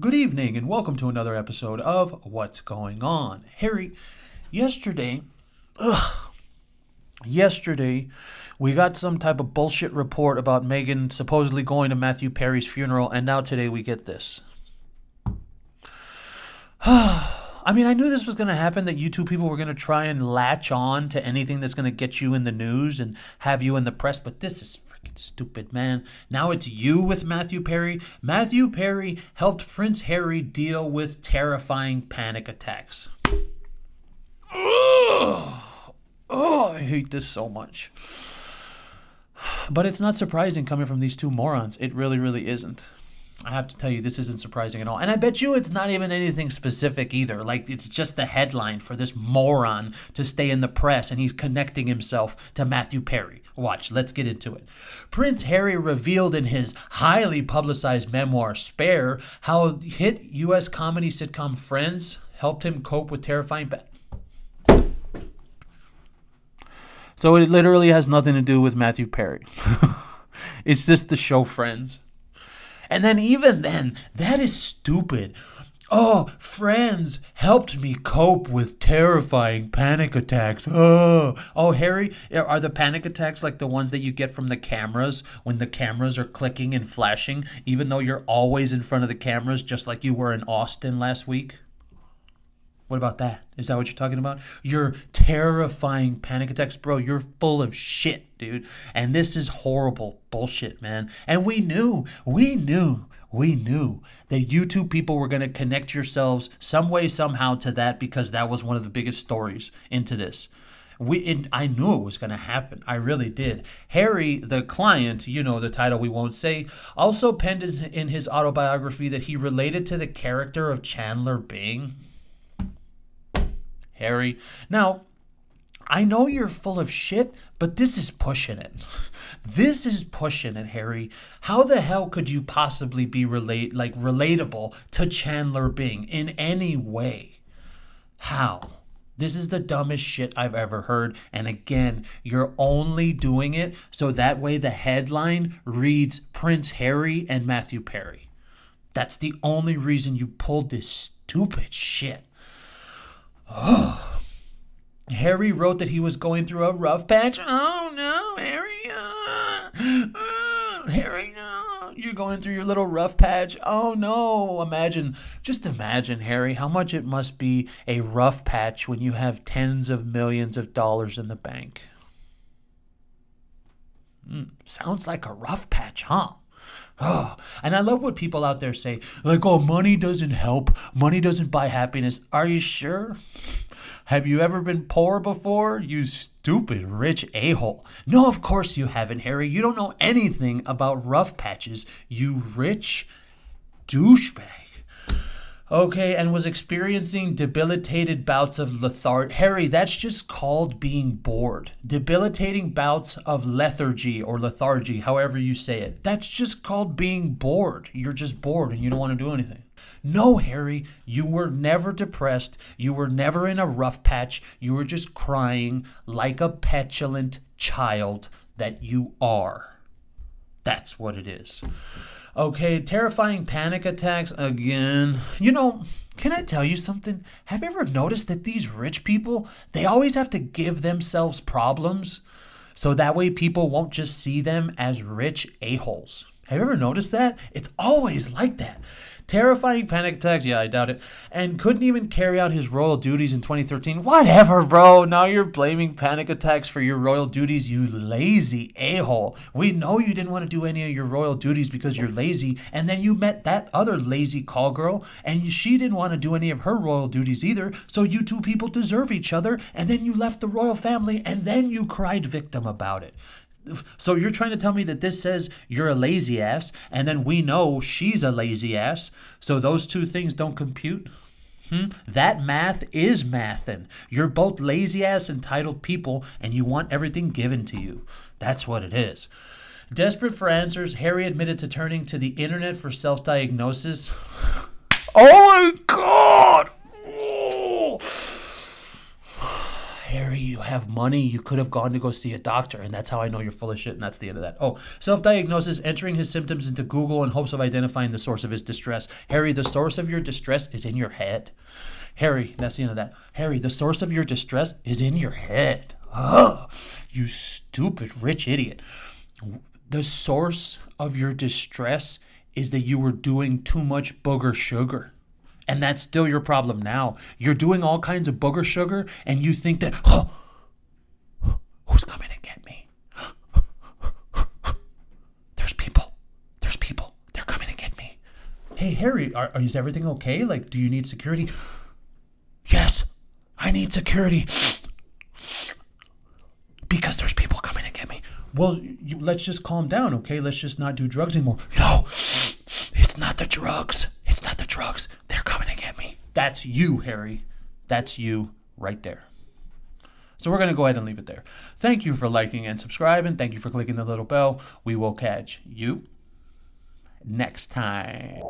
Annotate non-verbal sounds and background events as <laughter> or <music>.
Good evening, and welcome to another episode of What's Going On. Harry, yesterday, ugh, yesterday, we got some type of bullshit report about Meghan supposedly going to Matthew Perry's funeral, and now today we get this. I mean, I knew this was going to happen, that you two people were going to try and latch on to anything that's going to get you in the news and have you in the press, but this is freaking stupid, man. Now it's you with Matthew Perry. Matthew Perry helped Prince Harry deal with terrifying panic attacks. Oh, I hate this so much. But it's not surprising coming from these two morons. It really, really isn't. I have to tell you, this isn't surprising at all. And I bet you it's not even anything specific either. Like, it's just the headline for this moron to stay in the press, and he's connecting himself to Matthew Perry. Watch, let's get into it. Prince Harry revealed in his highly publicized memoir, Spare, how hit U.S. comedy sitcom Friends helped him cope with terrifying. Ba- so it literally has nothing to do with Matthew Perry. <laughs> it's just the show Friends. And then, even then, that is stupid. Oh, friends helped me cope with terrifying panic attacks. Oh, oh, Harry, are the panic attacks like the ones that you get from the cameras when the cameras are clicking and flashing, even though you're always in front of the cameras, just like you were in Austin last week? What about that? Is that what you're talking about? Your terrifying panic attacks, bro. You're full of shit, dude. And this is horrible bullshit, man. And we knew, we knew, we knew that you two people were going to connect yourselves some way, somehow to that because that was one of the biggest stories into this. We, it, I knew it was going to happen. I really did. Harry, the client, you know the title we won't say, also penned in his autobiography that he related to the character of Chandler Bing. Harry. Now, I know you're full of shit, but this is pushing it. <laughs> This is pushing it, Harry. How the hell could you possibly be relate like relatable to Chandler Bing in any way? How? This is the dumbest shit I've ever heard. And again, you're only doing it so that way the headline reads Prince Harry and Matthew Perry. That's the only reason you pulled this stupid shit. Oh. Harry wrote that he was going through a rough patch. Oh no, Harry. Uh, uh, Harry, no. You're going through your little rough patch. Oh no. Imagine, just imagine, Harry, how much it must be a rough patch when you have tens of millions of dollars in the bank. Mm, sounds like a rough patch, huh? Oh, <gasps> and I love what people out there say, like, oh, money doesn't help. Money doesn't buy happiness. Are you sure? Have you ever been poor before? You stupid rich a hole. No, of course you haven't, Harry. You don't know anything about rough patches, you rich douchebag okay, and was experiencing debilitated bouts of lethargy. Harry, that's just called being bored. Debilitating bouts of lethargy or lethargy, however you say it. That's just called being bored. You're just bored and you don't want to do anything. No, Harry, you were never depressed. You were never in a rough patch. You were just crying like a petulant child that you are. That's what it is. Okay, terrifying panic attacks again. You know, can I tell you something? Have you ever noticed that these rich people, they always have to give themselves problems so that way people won't just see them as rich a-holes? Have you ever noticed that? It's always like that. Terrifying panic attacks, yeah, I doubt it. And couldn't even carry out his royal duties in 2013. Whatever, bro. Now you're blaming panic attacks for your royal duties, you lazy a hole. We know you didn't want to do any of your royal duties because you're lazy. And then you met that other lazy call girl, and she didn't want to do any of her royal duties either. So you two people deserve each other. And then you left the royal family, and then you cried victim about it. So you're trying to tell me that this says you're a lazy ass, and then we know she's a lazy ass. So those two things don't compute. Hmm? That math is mathin'. You're both lazy ass entitled people, and you want everything given to you. That's what it is. Desperate for answers, Harry admitted to turning to the internet for self diagnosis. <laughs> oh my god! Oh. Harry, you have money. You could have gone to go see a doctor. And that's how I know you're full of shit. And that's the end of that. Oh, self diagnosis, entering his symptoms into Google in hopes of identifying the source of his distress. Harry, the source of your distress is in your head. Harry, that's the end of that. Harry, the source of your distress is in your head. Oh, you stupid rich idiot. The source of your distress is that you were doing too much booger sugar. And that's still your problem now. You're doing all kinds of booger sugar, and you think that, who's coming to get me? <gasps> There's people. There's people. They're coming to get me. Hey, Harry, are, is everything okay? Like, do you need security? Yes, I need security. <gasps> Because there's people coming to get me. Well, you, let's just calm down, okay? Let's just not do drugs anymore. No, it's not the drugs. It's not the drugs. They're coming to get me. That's you, Harry. That's you right there. So we're going to go ahead and leave it there. Thank you for liking and subscribing. Thank you for clicking the little bell. We will catch you next time.